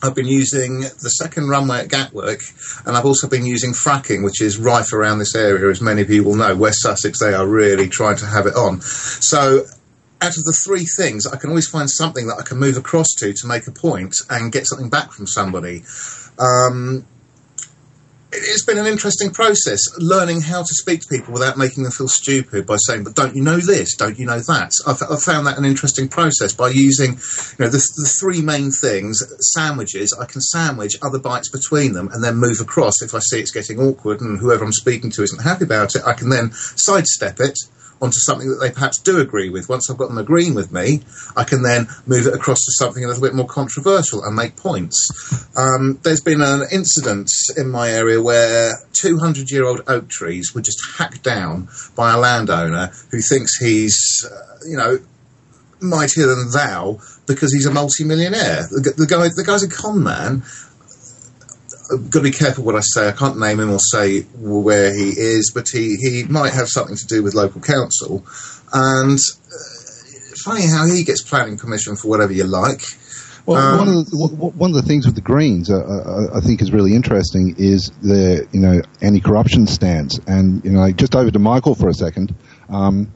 I've been using the second runway at Gatwick, and I've also been using fracking, which is rife around this area, as many of you will know. West Sussex, they are really trying to have it on. So, out of the three things, I can always find something that I can move across to to make a point and get something back from somebody. Um, it's been an interesting process learning how to speak to people without making them feel stupid by saying, "But don't you know this? Don't you know that?" I've, I've found that an interesting process by using, you know, the, the, three main things: sandwiches. I can sandwich other bites between them and then move across if I see it's getting awkward and whoever I'm speaking to isn't happy about it. I can then sidestep it onto something that they perhaps do agree with. Once I've got them agreeing with me, I can then move it across to something a little bit more controversial and make points. Um, there's been an incident in my area where 200 year old oak trees were just hacked down by a landowner who thinks he's, uh, you know, mightier than thou because he's a multi-millionaire. The, the guy, the guy's a con man, I've got to be careful what I say. I can't name him or say where he is, but he, he might have something to do with local council. And uh, funny how he gets planning permission for whatever you like. Well, um, one, of the, one of the things with the Greens uh, uh, I think is really interesting is their you know anti-corruption stance, and you know just over to Michael for a second. Um,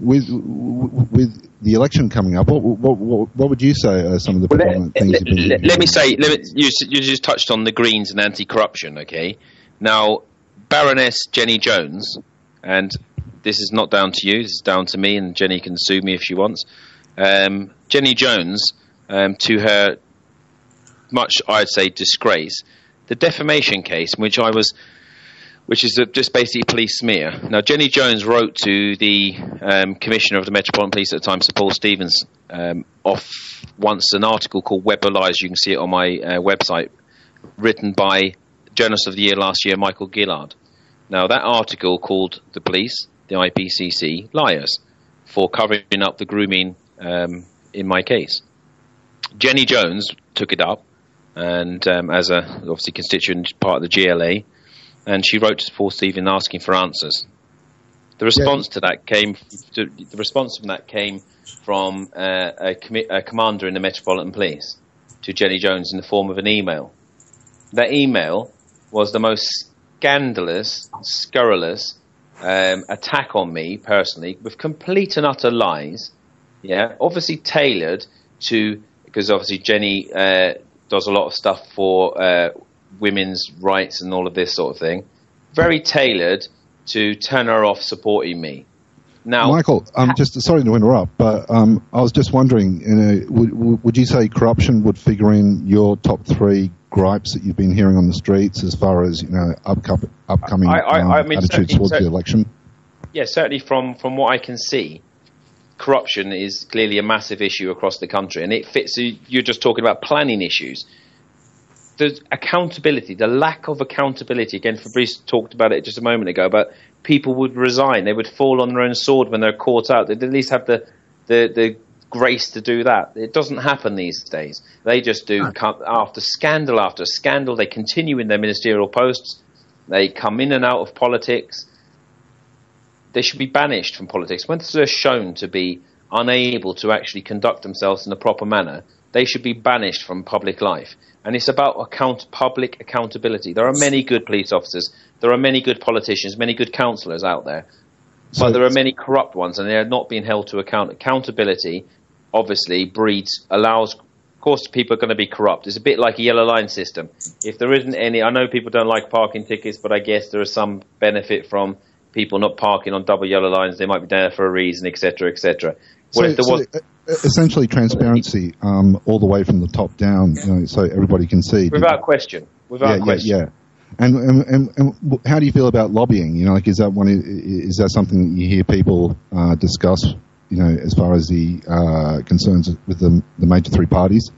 with with the election coming up, what what, what, what would you say are some of the predominant well, let, things? Let, let, me say, let me, you, you just touched on the Greens and anti-corruption. Okay, now Baroness Jenny Jones, and this is not down to you. This is down to me, and Jenny can sue me if she wants. Um, Jenny Jones, um, to her much, I'd say, disgrace, the defamation case, in which I was which is just basically police smear. Now, Jenny Jones wrote to the um, Commissioner of the Metropolitan Police at the time, Sir Paul Stevens, um, off once an article called Webber Lies. You can see it on my uh, website, written by Journalist of the Year last year, Michael Gillard. Now, that article called the police, the IPCC, liars for covering up the grooming um, in my case. Jenny Jones took it up, and um, as a obviously constituent part of the GLA, and she wrote to Paul Stephen asking for answers. The response yeah. to that came. To, the response from that came from uh, a, com- a commander in the Metropolitan Police to Jenny Jones in the form of an email. That email was the most scandalous, scurrilous um, attack on me personally, with complete and utter lies. Yeah, obviously tailored to because obviously Jenny uh, does a lot of stuff for uh, women's rights and all of this sort of thing. Very tailored to turn her off supporting me. Now, Michael, I'm just sorry to interrupt, but um, I was just wondering, you know, would, would you say corruption would figure in your top three gripes that you've been hearing on the streets as far as you know upcoming upcoming I, I, um, I mean, attitudes towards the election? Yeah, certainly from from what I can see, corruption is clearly a massive issue across the country, and it fits. You're just talking about planning issues. The accountability, the lack of accountability. Again, Fabrice talked about it just a moment ago. But people would resign; they would fall on their own sword when they're caught out. They'd at least have the the, the grace to do that. It doesn't happen these days. They just do after scandal after scandal. They continue in their ministerial posts. They come in and out of politics they should be banished from politics. When they're shown to be unable to actually conduct themselves in a proper manner, they should be banished from public life. And it's about account, public accountability. There are many good police officers, there are many good politicians, many good councillors out there, so but there are many corrupt ones, and they are not being held to account. Accountability, obviously, breeds allows. Of course, people are going to be corrupt. It's a bit like a yellow line system. If there isn't any, I know people don't like parking tickets, but I guess there is some benefit from people not parking on double yellow lines. They might be there for a reason, etc., etc. So, so was- essentially, transparency um, all the way from the top down, you know, so everybody can see. Without question. Without yeah, question. Yeah, yeah. And, and, and, and, how do you feel about lobbying? You know, like is that one? Is that something you hear people uh, discuss? You know, as far as the uh, concerns with the, the major three parties.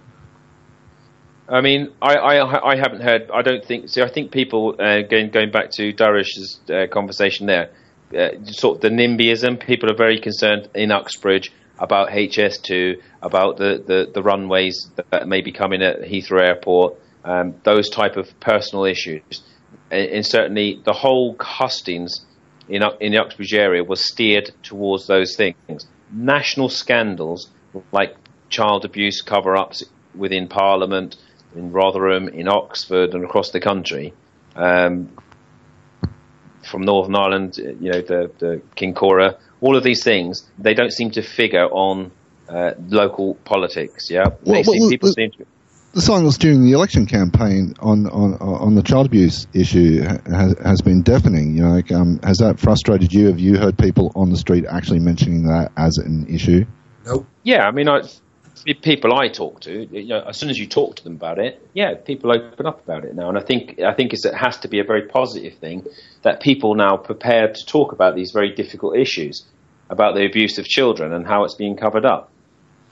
I mean, I, I, I haven't heard. I don't think. So I think people uh, going going back to Darius's uh, conversation there, uh, sort of the NIMBYism. People are very concerned in Uxbridge about HS2, about the, the, the runways that may be coming at Heathrow Airport, um, those type of personal issues, and, and, certainly the whole hustings in in the Uxbridge area was steered towards those things. National scandals like child abuse cover-ups within Parliament in Rotherham, in Oxford, and across the country. Um, from Northern Ireland, you know, the, the Kincora, all of these things, they don't seem to figure on uh, local politics. Yeah, well, well, people the, seem to. The silence during the election campaign on, on on the child abuse issue has, has been deafening. You know, like, um, has that frustrated you? Have you heard people on the street actually mentioning that as an issue? Nope. Yeah, I mean, I, people I talk to, you know, as soon as you talk to them about it, yeah, people open up about it now, and I think I think it has to be a very positive thing that people now prepared to talk about these very difficult issues about the abuse of children and how it's being covered up.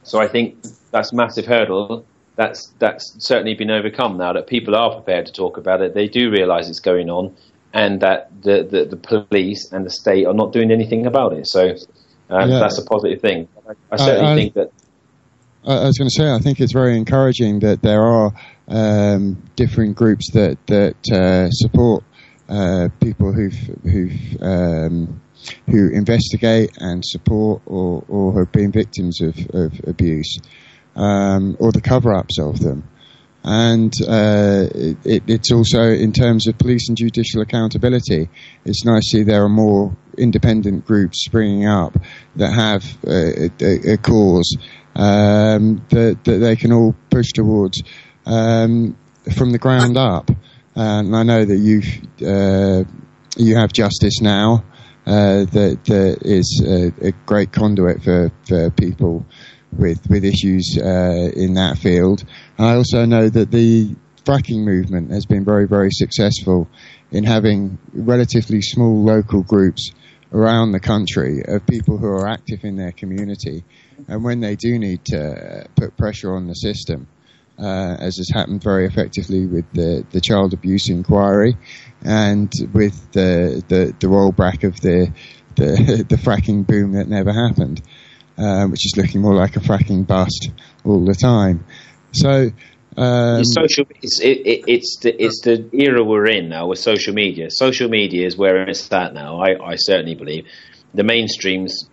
So I think that's a massive hurdle. That's that's certainly been overcome now that people are prepared to talk about it. They do realise it's going on, and that the, the, the police and the state are not doing anything about it. So uh, yeah. that's a positive thing. I, I certainly I, I, think that I was going to say, I think it's very encouraging that there are um, different groups that that uh, support uh, people who've who've um, who investigate and support or, or have been victims of, of abuse um, or the cover-ups of them. And uh, it, it's also in terms of police and judicial accountability. It's nice to see there are more independent groups springing up that have a, a, a cause um, that, that they can all push towards um, from the ground up. And I know that you uh, you have justice now uh, that, that is a, a, great conduit for, for people with with issues uh, in that field. I also know that the fracking movement has been very very successful in having relatively small local groups around the country of people who are active in their community and when they do need to put pressure on the system, uh, as has happened very effectively with the, the child abuse inquiry and with the, the, the rollback of the, the, the fracking boom that never happened, uh, which is looking more like a fracking bust all the time. So, um, social, it's, it, it, it's, the, it's the era we're in now with social media. Social media is where it's at now, I, I certainly believe. the mainstream's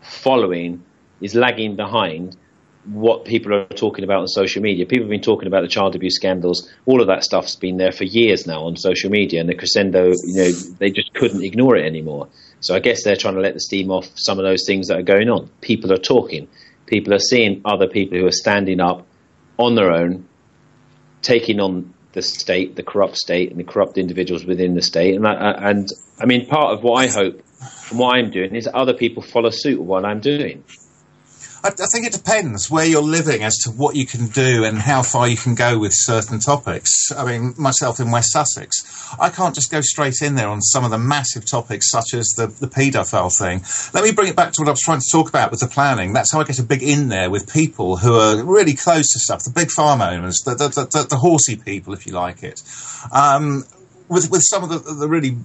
following is lagging behind what people are talking about on social media. People have been talking about the child abuse scandals. All of that stuff's been there for years now on social media, and the crescendo, you know, they just couldn't ignore it anymore. So I guess they're trying to let the steam off some of those things that are going on. People are talking. People are seeing other people who are standing up on their own, taking on the state, the corrupt state, and the corrupt individuals within the state. And I, and I mean, part of what I hope from what I'm doing is other people follow suit with what I'm doing. I, I, think it depends where you're living as to what you can do and how far you can go with certain topics. I mean, myself in West Sussex, I can't just go straight in there on some of the massive topics such as the, the paedophile thing. Let me bring it back to what I was trying to talk about with the planning. That's how I get a big in there with people who are really close to stuff, the big farm owners, the, the, the, the horsey people, if you like it. Um, with, with some of the, the really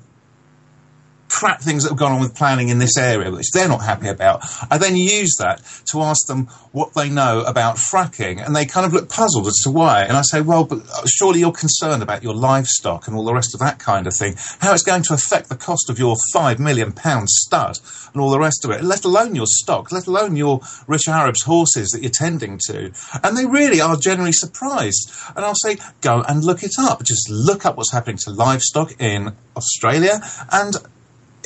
crap things that have gone on with planning in this area, which they're not happy about. I then use that to ask them what they know about fracking, and they kind of look puzzled as to why. And I say, well, but uh, surely you're concerned about your livestock and all the rest of that kind of thing, how it's going to affect the cost of your five million pound stud and all the rest of it, let alone your stock, let alone your rich Arabs' horses that you're tending to. And they really are generally surprised. And I'll say, go and look it up. Just look up what's happening to livestock in Australia and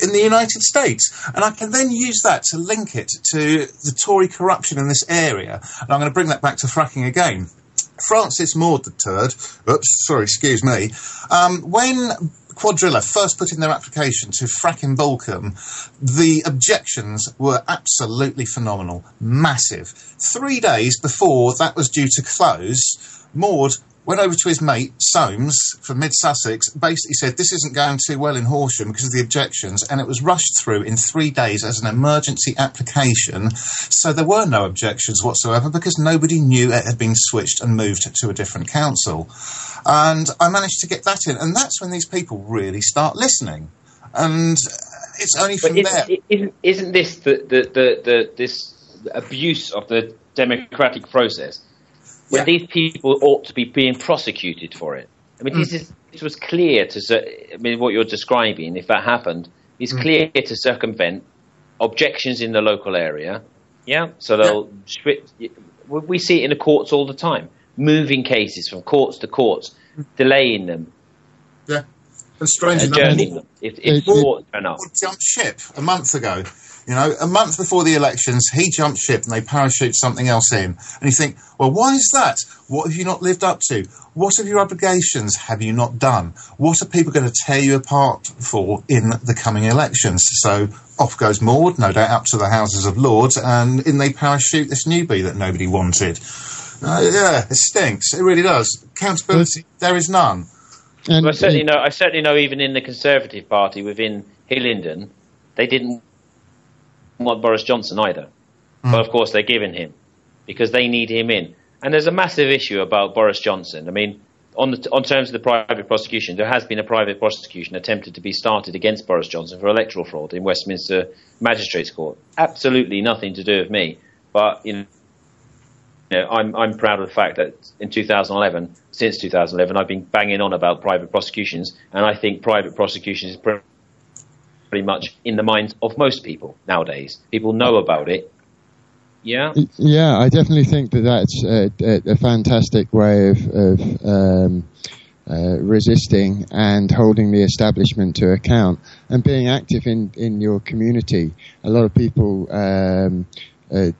in the United States. And I can then use that to link it to the Tory corruption in this area. And I'm going to bring that back to fracking again. Francis Maude the third, oops, sorry, excuse me, um, when Cuadrilla first put in their application to frack in Balcombe, the objections were absolutely phenomenal, massive. Three days before that was due to close, Maude went over to his mate Soames from Mid Sussex, basically said this isn't going too well in Horsham because of the objections, and it was rushed through in three days as an emergency application. So there were no objections whatsoever because nobody knew it had been switched and moved to a different council. And I managed to get that in, and that's when these people really start listening. And it's only from isn't, there. Isn't, isn't this the, the, the, the this abuse of the democratic process? When yeah. these people ought to be being prosecuted for it. I mean, mm. this, is, this was clear to. I mean, what you're describing, if that happened, is mm. clear to circumvent objections in the local area. Yeah, so they'll. Yeah. We see it in the courts all the time, moving cases from courts to courts, mm. delaying them. Yeah, and strange enough, if, if courts turn up. Jumped ship a month ago. You know, a month before the elections, he jumped ship and they parachute something else in. And you think, well, why is that? What have you not lived up to? What of your obligations have you not done? What are people going to tear you apart for in the coming elections? So off goes Maude, no doubt up to the Houses of Lords, and in they parachute this newbie that nobody wanted. Uh, yeah, it stinks. It really does. Accountability, there is none. And, well, I certainly know. I certainly know. Even in the Conservative Party within Hillingdon, they didn't want Boris Johnson either. Mm. But of course, they're giving him because they need him in. And there's a massive issue about Boris Johnson. I mean, on, the, on terms of the private prosecution, there has been a private prosecution attempted to be started against Boris Johnson for electoral fraud in Westminster Magistrates Court. Absolutely nothing to do with me. But, you know, you know, I'm, I'm proud of the fact that in 2011, since 2011, I've been banging on about private prosecutions, and I think private prosecutions is pretty much in the minds of most people nowadays. People know about it. Yeah. Yeah, I definitely think that that's a, a, fantastic way of, of um, uh, resisting and holding the establishment to account and being active in, in your community. A lot of people, um, uh,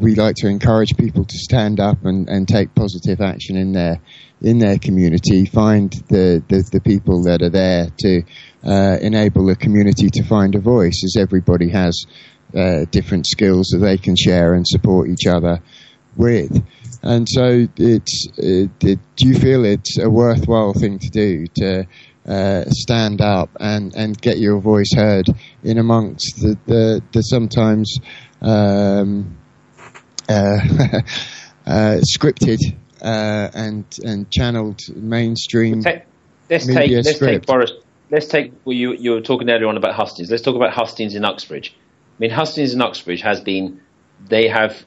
we like to encourage people to stand up and, and take positive action in their in their community. Find the, the, the people that are there to uh, enable the community to find a voice, as everybody has uh, different skills that they can share and support each other with. And so, it's it, it, do you feel it's a worthwhile thing to do to uh, stand up and, and get your voice heard in amongst the the, the sometimes um, uh, uh, scripted uh, and and channeled mainstream. Let's take, let's take, let's take Boris let's take well, you you were talking earlier on about hustings. Let's talk about hustings in Uxbridge. I mean, hustings in Uxbridge has been they have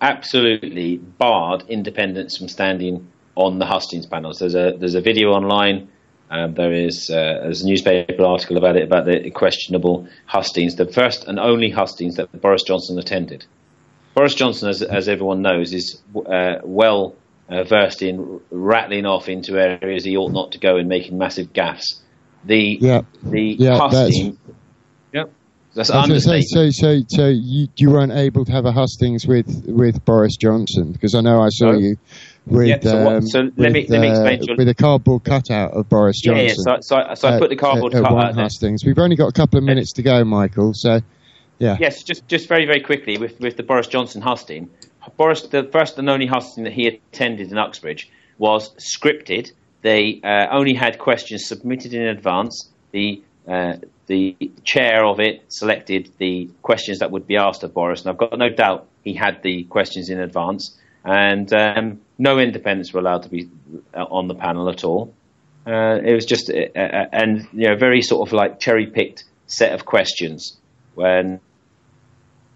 absolutely barred independents from standing on the hustings panels. There's a there's a video online Um, there is uh, there's a newspaper article about it about the questionable hustings, the first and only hustings that Boris Johnson attended. Boris Johnson, as, as everyone knows, is uh, well uh, versed in rattling off into areas he ought not to go and making massive gaffes. The yeah. the yeah, husting. Yep. That's understatement. So, so, so you, you weren't able to have a hustings with, with Boris Johnson because I know I saw no. you with, yeah, so, um, so let, me, let me explain uh, with a cardboard cutout of Boris Johnson. Yeah, yeah. So, so, so I put the cardboard at, cutout. At hustings. We've only got a couple of minutes to go, Michael. So, yeah. Yes, just just very very quickly with with the Boris Johnson husting. Boris, the first and only husting that he attended in Uxbridge was scripted. They uh, only had questions submitted in advance. The uh, the chair of it selected the questions that would be asked of Boris, and I've got no doubt he had the questions in advance. And um, no independents were allowed to be uh, on the panel at all. Uh, it was just, uh, uh, and you know, very sort of like cherry picked set of questions. When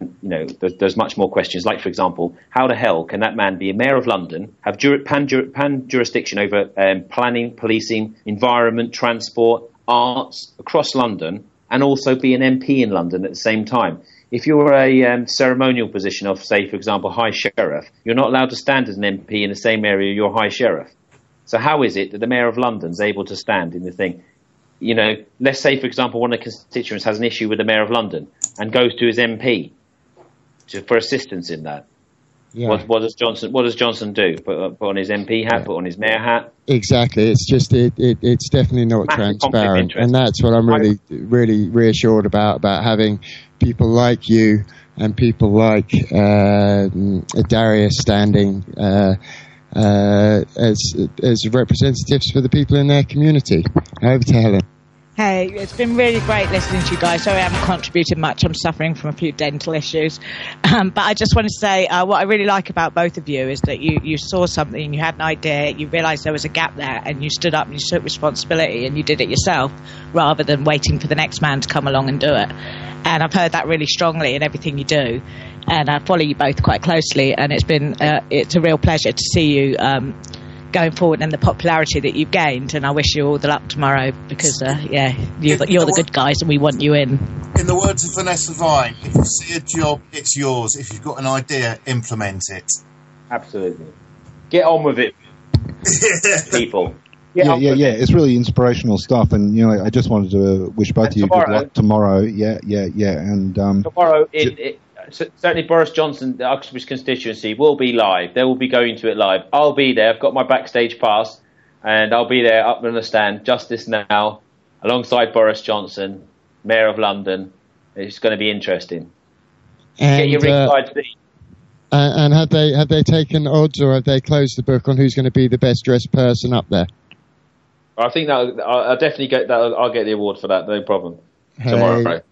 you know, there's, there's, much more questions. Like, for example, how the hell can that man be a mayor of London, have pan, pan jurisdiction over um, planning, policing, environment, transport, arts across London, and also be an MP in London at the same time? If you're a um, ceremonial position of, say, for example, High Sheriff, you're not allowed to stand as an MP in the same area you're High Sheriff. So how is it that the Mayor of London's able to stand in the thing? You know, let's say, for example, one of the constituents has an issue with the Mayor of London and goes to his MP to, for assistance in that. Yeah. What, what, does Johnson What does Johnson do? Put, put on his MP hat, yeah. put on his mayor hat. Exactly. It's just it, it it's definitely not Massive transparent, and that's what I'm really really reassured about about having people like you and people like uh, Darius standing uh, uh, as as representatives for the people in their community. Over to Helen. Hey, it's been really great listening to you guys. Sorry I haven't contributed much. I'm suffering from a few dental issues. Um, but I just want to say uh, what I really like about both of you is that you, you saw something, you had an idea, you realised there was a gap there, and you stood up and you took responsibility and you did it yourself rather than waiting for the next man to come along and do it. And I've heard that really strongly in everything you do. And I follow you both quite closely, and it's been uh, it's a real pleasure to see you um, going forward and the popularity that you've gained. And I wish you all the luck tomorrow because, uh, yeah, you're, the, you're the good guys and we want you in. In the words of Vanessa Vine, if you see a job, it's yours. If you've got an idea, implement it. Absolutely. Get on with it, people. yeah, yeah, yeah. It's really inspirational stuff, and you know, I just wanted to wish both and of you tomorrow, good luck tomorrow. Yeah, yeah, yeah, and um, tomorrow in, j- certainly Boris Johnson, the Uxbridge constituency, will be live. They will be going to it live. I'll be there. I've got my backstage pass, and I'll be there up in the stand Justice now, alongside Boris Johnson, Mayor of London. It's going to be interesting. And, Get your ringside uh. And have they have they taken odds, or have they closed the book on who's going to be the best dressed person up there? I think that I'll definitely get that. I'll get the award for that. No problem. Hey. Tomorrow.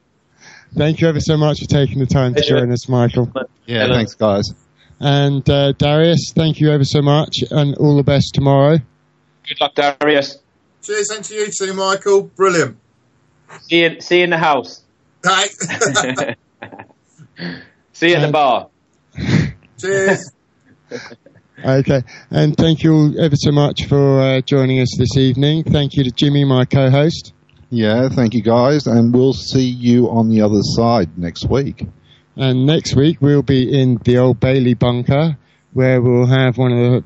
Thank you ever so much for taking the time to join us, Michael. Yeah, Hello. thanks, guys. And uh, Darius, thank you ever so much, and all the best tomorrow. Good luck, Darius. Cheers, and to you too, Michael. Brilliant. See you, see you in the house. Hi. see you at the bar. Cheers. Okay, and thank you all ever so much for uh, joining us this evening. Thank you to Jimmy, my co-host. Yeah, thank you guys, and we'll see you on the other side next week. And next week we'll be in the Old Bailey bunker, where we'll have one of the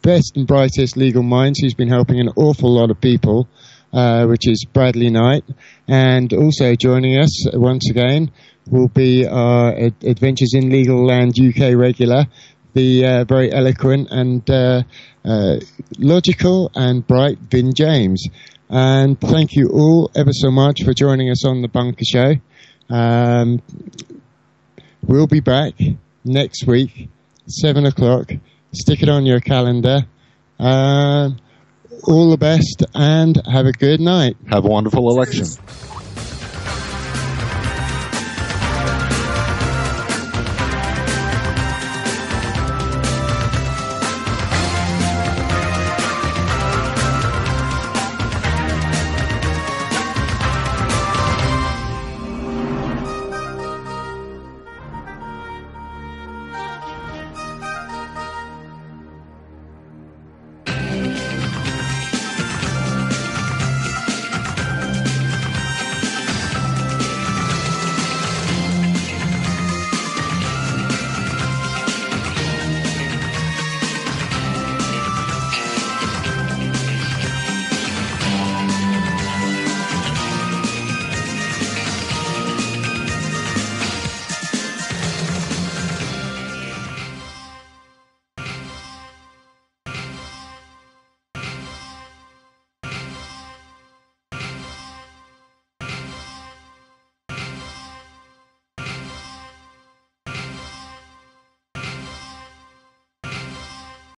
best and brightest legal minds who's been helping an awful lot of people, uh, which is Bradley Knight. And also joining us once again will be our Adventures in Legal Land UK regular, the uh, very eloquent and uh, uh logical and bright Vin James. And thank you all ever so much for joining us on the Bunker Show. Um, we'll be back next week, seven o'clock. Stick it on your calendar. Uh, all the best and have a good night. Have a wonderful election.